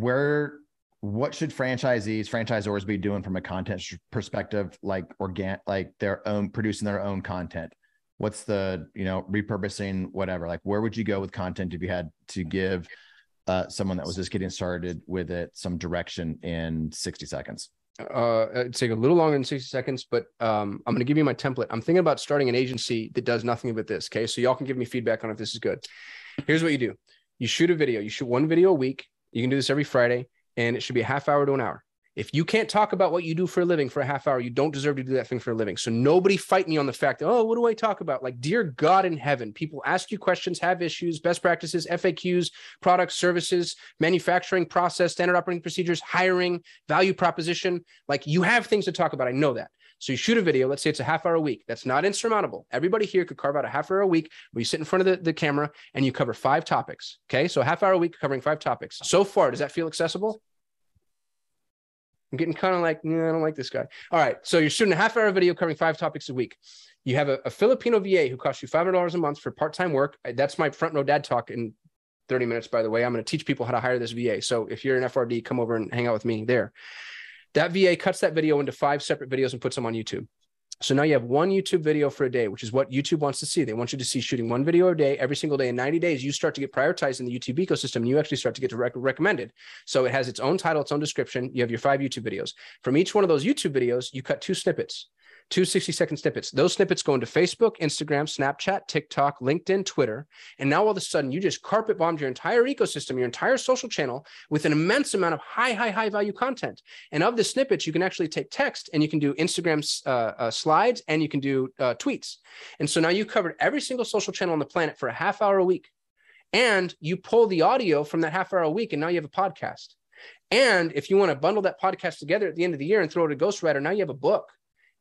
where what should franchisees franchisors be doing from a content perspective like organ like their own producing their own content? What's the you know repurposing whatever? Like where would you go with content if you had to give uh, someone that was just getting started with it some direction in 60 seconds? Uh it'd take a little longer than 60 seconds but um i'm going to give you my template. I'm thinking about starting an agency that does nothing but this okay? So y'all can give me feedback on if this is good. Here's what you do. You shoot a video. You shoot one video a week you can do this every friday and it should be a half hour to an hour if you can't talk about what you do for a living for a half hour, you don't deserve to do that thing for a living. So nobody fight me on the fact that, oh, what do I talk about? Like, dear God in heaven, people ask you questions, have issues, best practices, FAQs, products, services, manufacturing process, standard operating procedures, hiring, value proposition. Like, you have things to talk about. I know that. So you shoot a video, let's say it's a half hour a week. That's not insurmountable. Everybody here could carve out a half hour a week where you sit in front of the, the camera and you cover five topics. Okay. So half hour a week covering five topics. So far, does that feel accessible? I'm getting kind of like, I don't like this guy. All right. So you're shooting a half hour video covering five topics a week. You have a, a Filipino VA who costs you $500 a month for part time work. That's my front row dad talk in 30 minutes, by the way. I'm going to teach people how to hire this VA. So if you're an FRD, come over and hang out with me there. That VA cuts that video into five separate videos and puts them on YouTube. So now you have one YouTube video for a day, which is what YouTube wants to see. They want you to see shooting one video a day every single day. In 90 days, you start to get prioritized in the YouTube ecosystem and you actually start to get to rec- recommended. So it has its own title, its own description. You have your five YouTube videos. From each one of those YouTube videos, you cut two snippets two 60 second snippets. Those snippets go into Facebook, Instagram, Snapchat, TikTok, LinkedIn, Twitter. And now all of a sudden you just carpet bombed your entire ecosystem, your entire social channel with an immense amount of high, high, high value content. And of the snippets, you can actually take text and you can do Instagram uh, uh, slides and you can do uh, tweets. And so now you've covered every single social channel on the planet for a half hour a week. And you pull the audio from that half hour a week, and now you have a podcast. And if you want to bundle that podcast together at the end of the year and throw it a ghostwriter, now you have a book.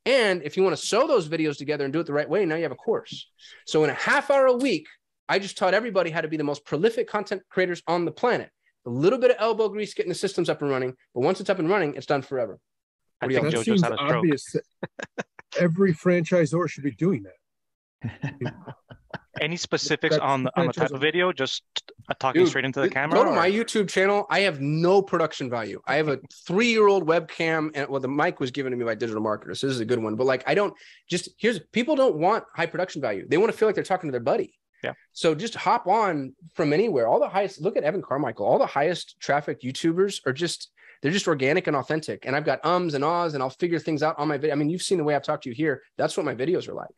And if you want to sew those videos together and do it the right way, now you have a course. So in a half hour a week, I just taught everybody how to be the most prolific content creators on the planet. A little bit of elbow grease getting the systems up and running, but once it's up and running, it's done forever. I think Joe just had a stroke. Obvious every franchisor should be doing that. Any specifics That's on the, on the type of video? Just Uh, talking Dude, straight into the camera? Go to or? my YouTube channel. I have no production value. I have a three year old webcam, and well, the mic was given to me by digital marketers. So this is a good one. But like, I don't just here's people don't want high production value. They want to feel like they're talking to their buddy. Yeah. So just hop on from anywhere. All the highest. Look at Evan Carmichael. All the highest traffic YouTubers are just they're just organic and authentic. And I've got ums and ahs, and I'll figure things out on my video. I mean, you've seen the way I've talked to you here. That's what my videos are like.